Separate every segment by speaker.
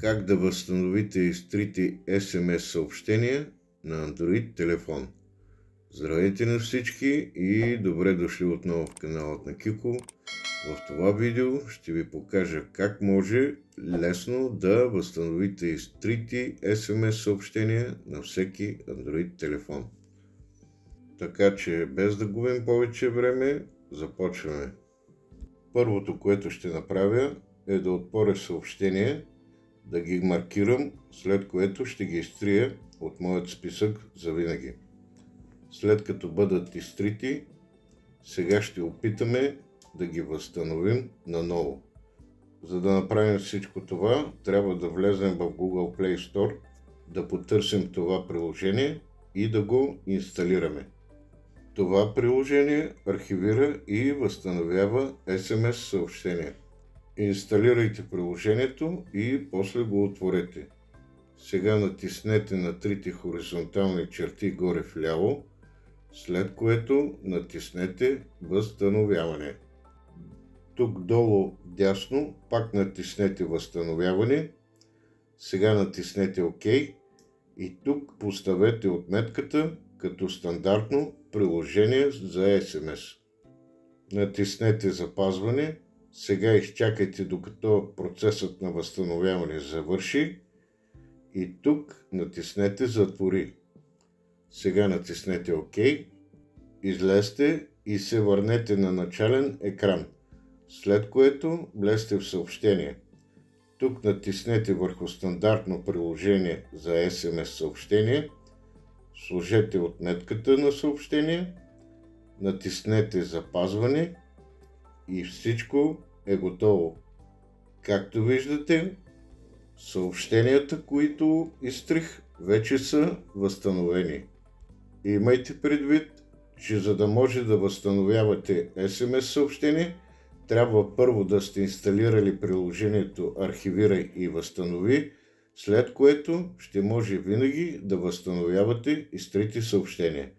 Speaker 1: Как да възстановите изтрити SMS съобщения на Android телефон. Здравейте на всички и добре дошли отново в каналът на Кико. В това видео ще ви покажа как може лесно да възстановите изтрити SMS съобщения на всеки Android телефон. Така че без да губим повече време, започваме. Първото, което ще направя е да отворя съобщение да ги маркирам, след което ще ги изтрия от моят списък за винаги. След като бъдат изтрити, сега ще опитаме да ги възстановим наново. За да направим всичко това, трябва да влезем в Google Play Store, да потърсим това приложение и да го инсталираме. Това приложение архивира и възстановява SMS съобщения. Инсталирайте приложението и после го отворете. Сега натиснете на трите хоризонтални черти горе вляво, след което натиснете Възстановяване. Тук долу дясно пак натиснете Възстановяване. Сега натиснете ОК и тук поставете отметката като стандартно приложение за SMS. Натиснете Запазване сега изчакайте докато процесът на възстановяване завърши. И тук натиснете Затвори. Сега натиснете ОК, излезте и се върнете на начален екран, след което влезте в съобщение. Тук натиснете върху стандартно приложение за SMS съобщение, сложете отметката на съобщение, натиснете Запазване. И всичко е готово. Както виждате, съобщенията, които изтрих, вече са възстановени. Имайте предвид, че за да може да възстановявате SMS съобщение, трябва първо да сте инсталирали приложението Архивирай и възстанови, след което ще може винаги да възстановявате изтрити съобщения.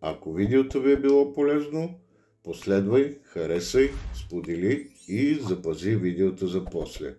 Speaker 1: Ако видеото ви е било полезно, Последвай, харесай, сподели и запази видеото за после.